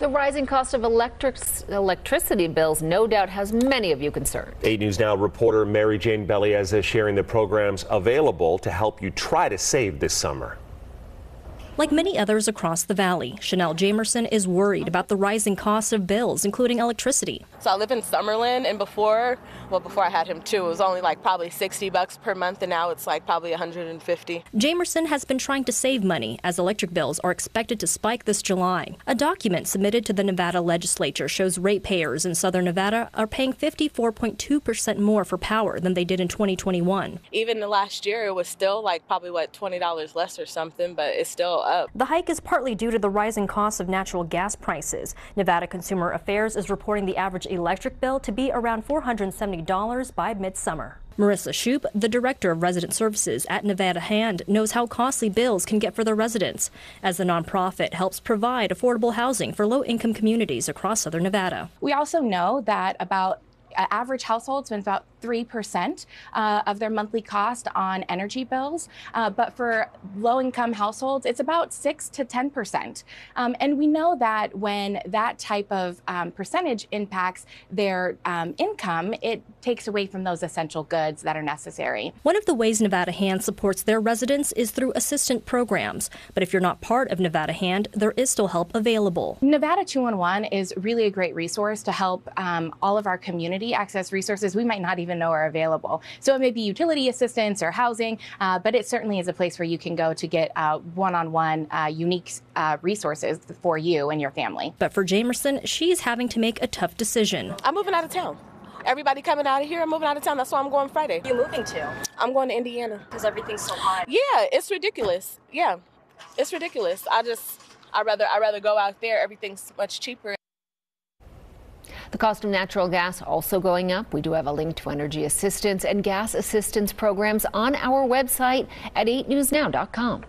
The rising cost of electric, electricity bills no doubt has many of you concerned. 8 News Now reporter Mary Jane Belliez is sharing the programs available to help you try to save this summer. Like many others across the valley, Chanel Jamerson is worried about the rising cost of bills, including electricity. So I live in Summerlin, and before, well, before I had him too, it was only like probably 60 bucks per month, and now it's like probably 150. Jamerson has been trying to save money as electric bills are expected to spike this July. A document submitted to the Nevada legislature shows ratepayers in southern Nevada are paying 54.2% more for power than they did in 2021. Even the last year, it was still like probably what $20 less or something, but it's still up. The hike is partly due to the rising cost of natural gas prices. Nevada Consumer Affairs is reporting the average electric bill to be around $470 by midsummer. Marissa Shoup, the director of resident services at Nevada Hand, knows how costly bills can get for their residents, as the nonprofit helps provide affordable housing for low income communities across southern Nevada. We also know that about average household spends about 3% uh, of their monthly cost on energy bills. Uh, but for low income households, it's about 6 to 10%. Um, and we know that when that type of um, percentage impacts their um, income, it takes away from those essential goods that are necessary. One of the ways Nevada Hand supports their residents is through assistant programs. But if you're not part of Nevada Hand, there is still help available. Nevada 211 is really a great resource to help um, all of our community access resources we might not even even know are available. So it may be utility assistance or housing, uh, but it certainly is a place where you can go to get one on one unique uh, resources for you and your family. But for Jamerson, she's having to make a tough decision. I'm moving out of town. Everybody coming out of here, I'm moving out of town. That's why I'm going Friday. You moving to? I'm going to Indiana. Because everything's so hot. Yeah, it's ridiculous. Yeah, it's ridiculous. I just, I rather, I rather go out there. Everything's much cheaper. The cost of natural gas also going up. We do have a link to energy assistance and gas assistance programs on our website at 8newsnow.com.